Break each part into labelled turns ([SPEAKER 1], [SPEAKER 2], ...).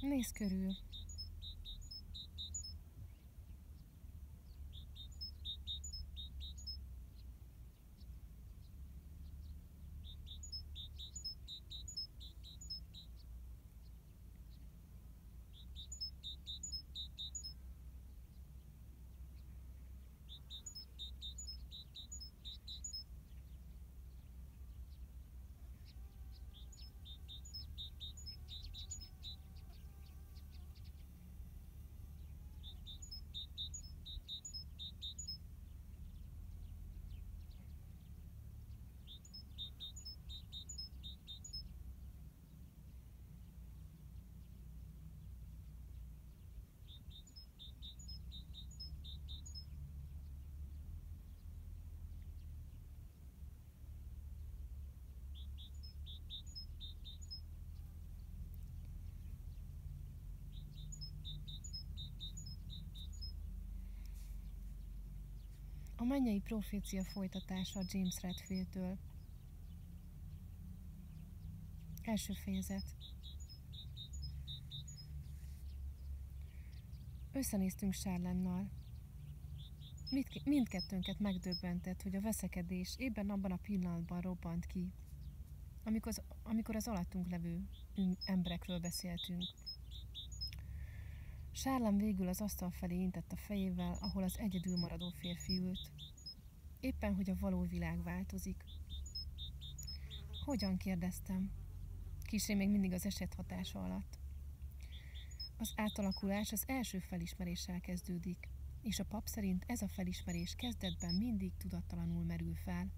[SPEAKER 1] Nézz körül. A mennyei profécia folytatása James Redfield-től. Első fejezet. Összenéztünk Sárlennal. Mindkettőnket megdöbbentett, hogy a veszekedés éppen abban a pillanatban robbant ki, amikor az, amikor az alattunk levő emberekről beszéltünk. Sárlám végül az asztal felé intett a fejével, ahol az egyedül maradó férfi ült. Éppen, hogy a való világ változik. Hogyan kérdeztem? Kisé még mindig az eset hatása alatt. Az átalakulás az első felismeréssel kezdődik, és a pap szerint ez a felismerés kezdetben mindig tudattalanul merül fel,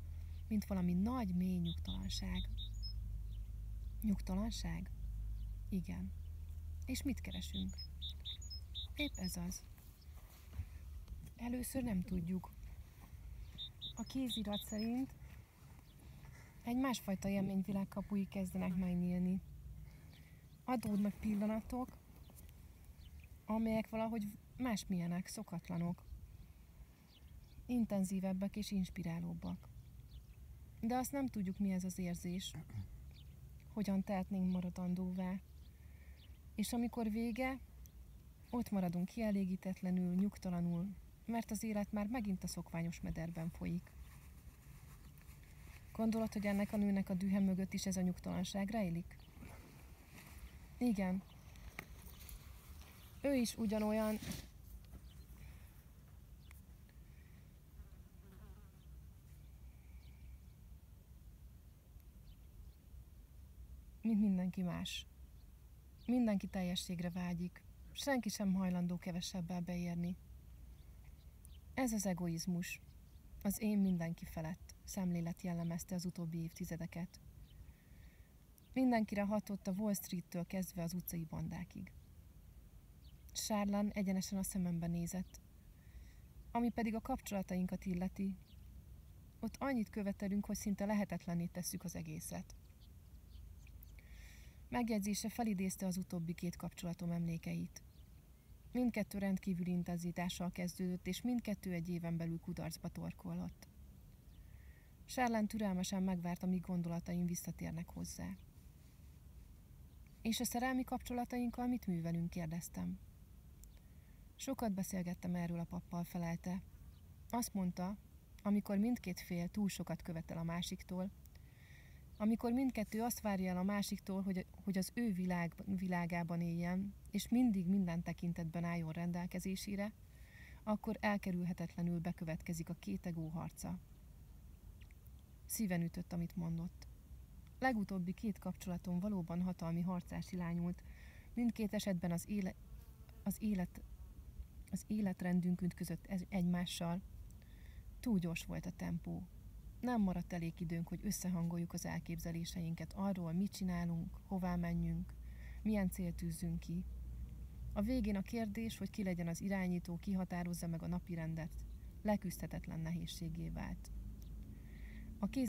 [SPEAKER 1] mint valami nagy, mély nyugtalanság. Nyugtalanság? Igen. És mit keresünk? Épp ez az. Először nem tudjuk. A kézirat szerint egy másfajta élményvilág kapui kezdenek megnyílni. Adódnak pillanatok, amelyek valahogy másmilyenek, szokatlanok. Intenzívebbek és inspirálóbbak. De azt nem tudjuk, mi ez az érzés. Hogyan tehetnénk maradandóvá. És amikor vége, ott maradunk kielégítetlenül, nyugtalanul, mert az élet már megint a szokványos mederben folyik. Gondolod, hogy ennek a nőnek a dühe mögött is ez a nyugtalanság rejlik? Igen. Ő is ugyanolyan... Mint mindenki más. Mindenki teljességre vágyik. Senki sem hajlandó kevesebbel beérni. Ez az egoizmus. Az én mindenki felett szemlélet jellemezte az utóbbi évtizedeket. Mindenkire hatott a Wall Street-től kezdve az utcai bandákig. Sárlan egyenesen a szemembe nézett. Ami pedig a kapcsolatainkat illeti, ott annyit követelünk, hogy szinte lehetetlenné tesszük az egészet. Megjegyzése felidézte az utóbbi két kapcsolatom emlékeit. Mindkettő rendkívül intenzitással kezdődött, és mindkettő egy éven belül kudarcba torkolott. Sárlán türelmesen megvárt, amíg gondolataim visszatérnek hozzá. És a szerelmi kapcsolatainkkal mit művelünk, kérdeztem. Sokat beszélgettem erről a pappal, felelte. Azt mondta, amikor mindkét fél túl sokat követel a másiktól, amikor mindkettő azt várja el a másiktól, hogy, hogy az ő világ, világában éljen, és mindig minden tekintetben álljon rendelkezésére, akkor elkerülhetetlenül bekövetkezik a két egó harca. Szíven ütött, amit mondott. Legutóbbi két kapcsolatom valóban hatalmi harcás irányult, mindkét esetben az, éle, az élet az életrendünk ütközött egymással. Túl gyors volt a tempó, nem maradt elég időnk, hogy összehangoljuk az elképzeléseinket arról, mit csinálunk, hová menjünk, milyen célt tűzzünk ki. A végén a kérdés, hogy ki legyen az irányító, kihatározza meg a napi rendet, leküzdhetetlen nehézségé vált. A kéz